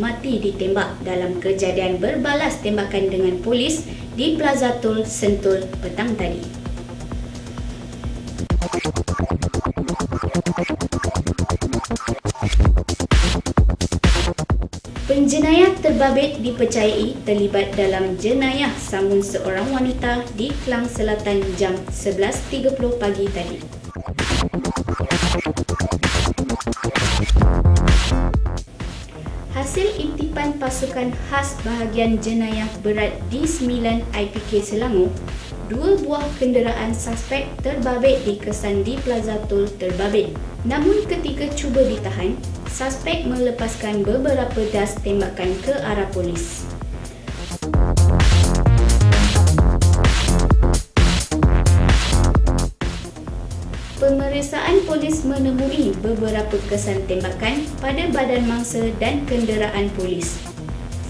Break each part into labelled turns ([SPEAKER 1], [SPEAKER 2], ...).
[SPEAKER 1] mati ditembak dalam kejadian berbalas tembakan dengan polis di Plaza Tol Sentul petang tadi. Penjenayah terbabit dipercayai terlibat dalam jenayah samun seorang wanita di Kelang Selatan jam 11.30 pagi tadi. Hasil intipan pasukan khas bahagian jenayah berat D9 IPK Selangor, dua buah kenderaan suspek terbabit dikesan di Plaza Tol terbabit. Namun ketika cuba ditahan, suspek melepaskan beberapa das tembakan ke arah polis. Pemeriksaan polis menemui beberapa kesan tembakan pada badan mangsa dan kenderaan polis.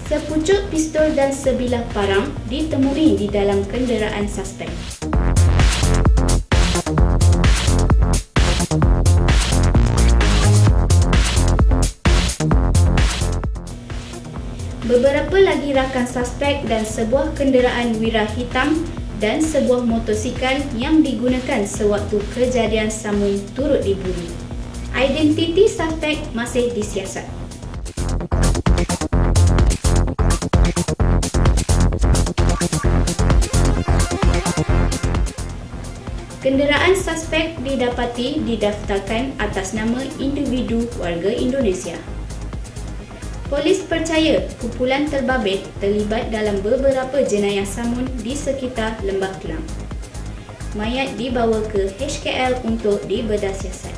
[SPEAKER 1] Sepucuk pistol dan sebilah parang ditemui di dalam kenderaan suspek. Beberapa lagi rakan suspek dan sebuah kenderaan wira hitam dan sebuah motosikal yang digunakan sewaktu kejadian samun turut diburu. Identiti suspek masih disiasat. Kenderaan suspek didapati didaftarkan atas nama individu warga Indonesia. Polis percaya kumpulan terbabit terlibat dalam beberapa jenayah samun di sekitar Lembah Kelang. Mayat dibawa ke HKL untuk dibedah siasat.